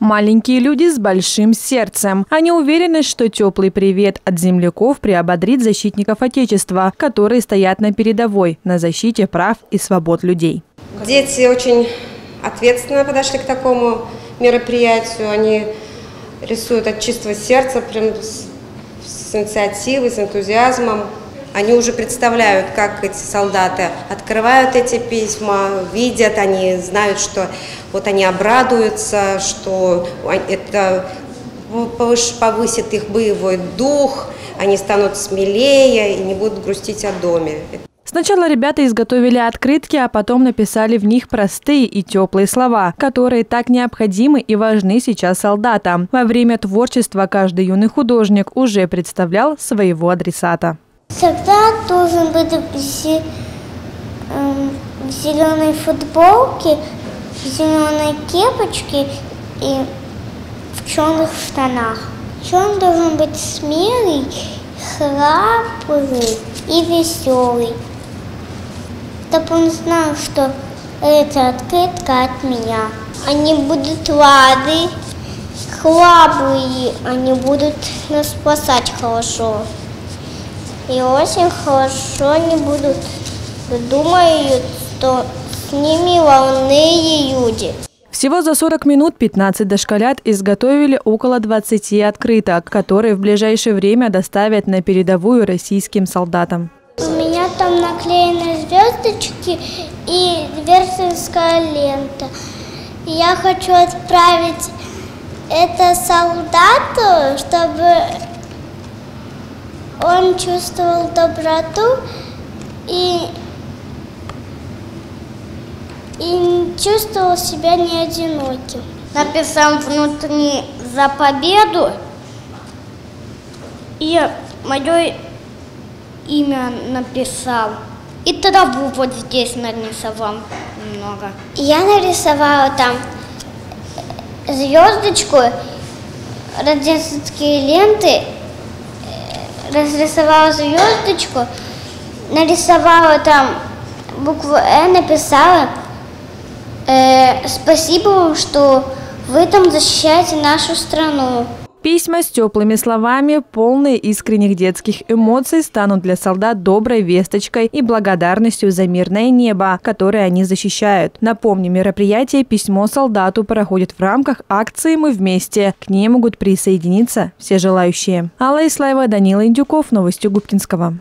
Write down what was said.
Маленькие люди с большим сердцем. Они уверены, что теплый привет от земляков приободрит защитников Отечества, которые стоят на передовой на защите прав и свобод людей. Дети очень ответственно подошли к такому мероприятию. Они рисуют от чистого сердца, прям с, с инициативой, с энтузиазмом. Они уже представляют, как эти солдаты открывают эти письма, видят, они знают, что вот они обрадуются, что это повысит их боевой дух, они станут смелее и не будут грустить о доме. Сначала ребята изготовили открытки, а потом написали в них простые и теплые слова, которые так необходимы и важны сейчас солдатам. Во время творчества каждый юный художник уже представлял своего адресата. Солдат должен быть в эм, зеленой футболке, в зеленой кепочке и в черных штанах. Он должен быть смелый, храбрый и веселый. Чтобы он знал, что это открытка от меня. Они будут рады, храбрые, они будут нас спасать хорошо и очень хорошо они будут. Думаю, что с ними волные люди. Всего за 40 минут 15 дошколят изготовили около 20 открыток, которые в ближайшее время доставят на передовую российским солдатам. У меня там наклеены звездочки и версовская лента. Я хочу отправить это солдату, чтобы он чувствовал доброту и, и чувствовал себя не одиноким. Написал внутри за победу и мое имя написал. И траву вот здесь нарисовал много. Я нарисовала там звездочку, рождественские ленты разрисовала звездочку, нарисовала там букву «Э», написала э, «Спасибо вам, что вы там защищаете нашу страну». Письма с теплыми словами, полные искренних детских эмоций, станут для солдат доброй весточкой и благодарностью за мирное небо, которое они защищают. Напомню, мероприятие «Письмо солдату» проходит в рамках акции «Мы вместе». К ней могут присоединиться все желающие. Алла Ислаева, Данила Индюков, Новости Губкинского.